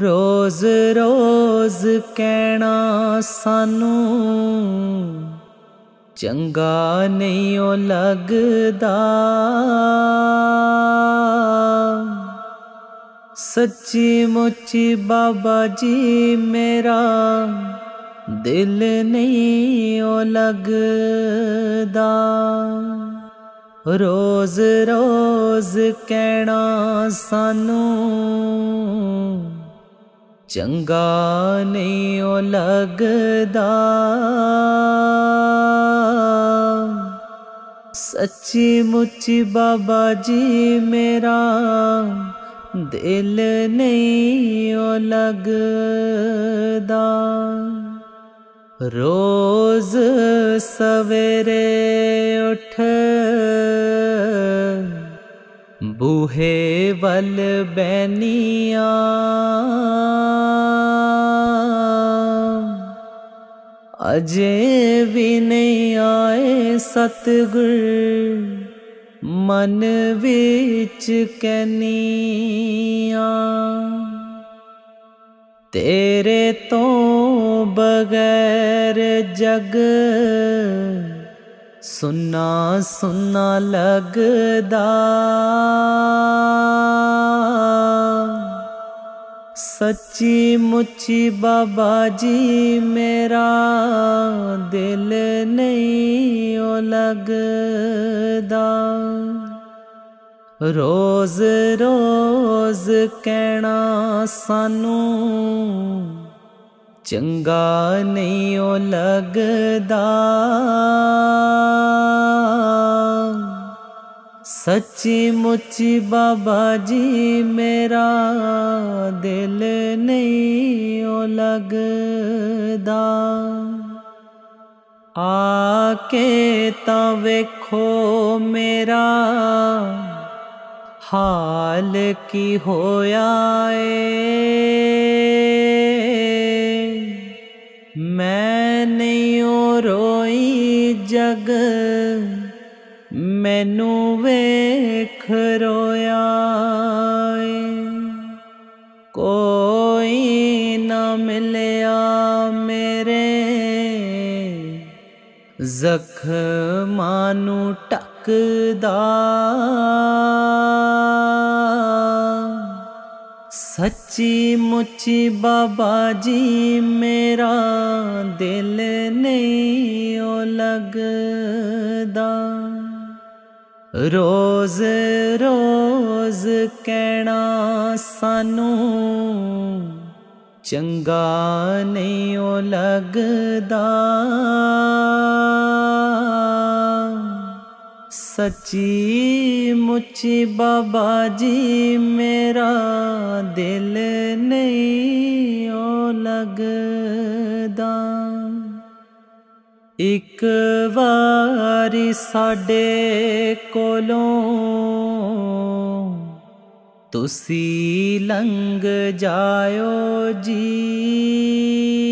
ਰੋਜ਼ ਰੋਜ਼ ਕਹਿਣਾ ਸਾਨੂੰ ਚੰਗਾ ਨਹੀਂ ਉਹ ਲੱਗਦਾ। ਸੱਚੀ ਮੁੱਚੀ ਬਾਬਾ ਜੀ ਮੇਰਾ ਦਿਲ ਨਹੀਂ ਉਹ ਲੱਗਦਾ। ਰੋਜ਼ ਰੋਜ਼ ਕਹਿਣਾ ਸਾਨੂੰ ਚੰਗਾ ਨਹੀਂ ਉਹ ਲੱਗਦਾ ਸੱਚੀ ਮੁੱਚੀ ਬਾਬਾ ਜੀ ਮੇਰਾ ਦਿਲ ਨਹੀਂ ਉਹ ਲੱਗਦਾ ਰੋਜ਼ ਸਵੇਰੇ ਉੱਠ ਬੂਹੇ ਵੱਲ ਬੈਨੀਆਂ। ਅਜੇ ਵੀ ਨਹੀਂ ਆਏ ਸਤਗੁਰ, ਮਨ ਵਿੱਚ ਕਨੀਆਂ। ਤੇਰੇ ਤੋਂ ਬਗੈਰ ਜਗ ਸੁਨਾ ਸੁਨਾ ਲੱਗਦਾ। ਸੱਚੀ ਮੁੱਚੀ ਬਾਬਾ ਜੀ ਮੇਰਾ ਦਿਲ ਨਹੀਂ ਉਹ ਲੱਗਦਾ। ਰੋਜ਼ ਰੋਜ਼ ਕਹਿਣਾ ਸਾਨੂੰ ਚੰਗਾ ਨਹੀਂ ਉਹ ਲੱਗਦਾ। ਸੱਚੀ ਮੁੱਚੀ ਬਾਬਾ ਜੀ ਮੇਰਾ ਦਿਲ ਨਹੀਂ ਉਹ ਲੱਗਦਾ। ਆ ਕੇ ਤਾਂ ਵੇਖੋ ਮੇਰਾ ਹਾਲ ਕੀ ਹੋਇਆ ਏ। ਮੈਂ ਨਹੀਂ ਉਹ ਰੋਈ ਜਗ ਮੈਨੂੰ ਵੇਖ ਰੋਇਆ। ਸੱਚੀ ਮੁੱਚੀ ਬਾਬਾ ਜੀ ਮੇਰਾ ਦਿਲ ਨਹੀਂ ਉਹ ਲੱਗਦਾ ਰੋਜ਼ ਰੋਜ਼ ਕਹਿਣਾ ਸਾਨੂੰ ਚੰਗਾ ਨਹੀਂ ਉਹ ਲੱਗਦਾ सच्चि बाबा जी मेरा दिल नहीं ओ लगदा न लग साडे कोलों तुसी लंग जायो जी।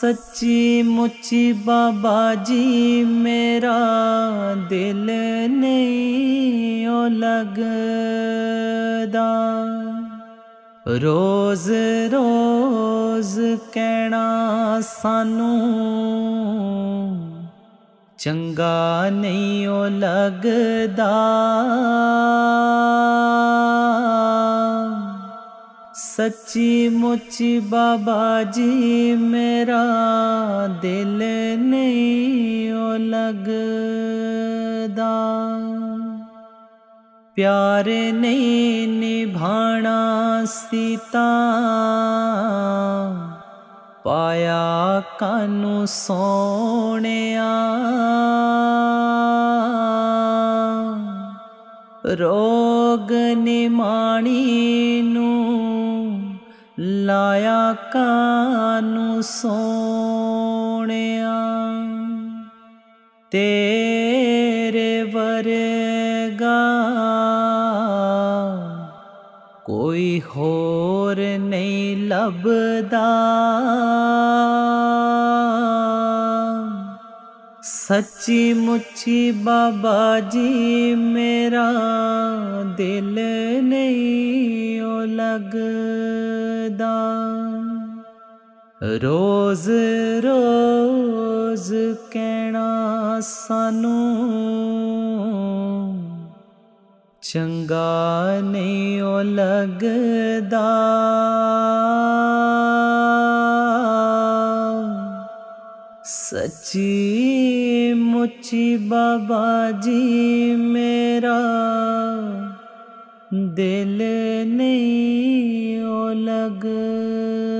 सच्ची मुच्ची बाबा जी मेरा दिल नहीं ओ लगदा रोज रोज कहना सानू चंगा नहीं ओ लगदा ਸੱਚੀ ਮੁੱਚੀ ਬਾਬਾ ਜੀ ਮੇਰਾ ਦਿਲ ਨਹੀਂ ਉਹ ਲੱਗਦਾ ਪਿਆਰ ਨਹੀਂ ਨਿਭਾਣਾ ਸੀਤਾ ਪਾਇਆ ਕਾਨੂੰ ਸੋਹਣਿਆ। ਰੋਗ ਨਿਮਾਣੀ ਨੂੰ ਲਾਇਆ ਕਾਨੂੰ ਸੋਣਿਆ ਤੇਰੇ ਵਰਗਾ ਕੋਈ ਹੋਰ ਨਹੀਂ ਲੱਭਦਾ। ਸੱਚੀ ਮੁੱਚੀ ਬਾਬਾ ਜੀ ਮੇਰਾ ਦਿਲ ਨਹੀਂ ਉਹ ਲੱਗਦਾ। ਰੋਜ਼ ਰੋਜ਼ ਕਹਿਣਾ ਸਾਨੂੰ ਚੰਗਾ ਨਹੀਂ ਉਹ ਲੱਗਦਾ। ਸੱਚੀ ਮੁੱਚੀ ਬਾਬਾ ਜੀ ਮੇਰਾ ਦਿਲ ਨਹੀਂ ਉਹ ਲੱਗਦਾ